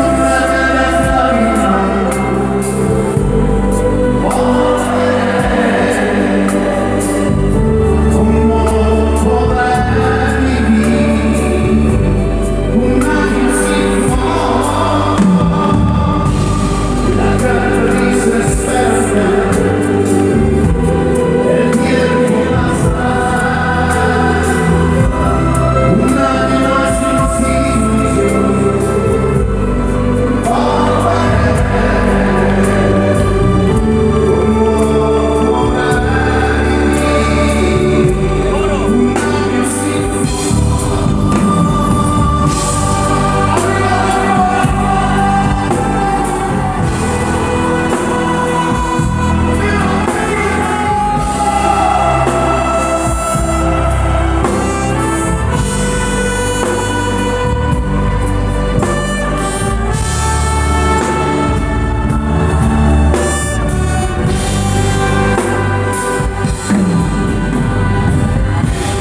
Christmas.